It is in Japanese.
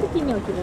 時に起きる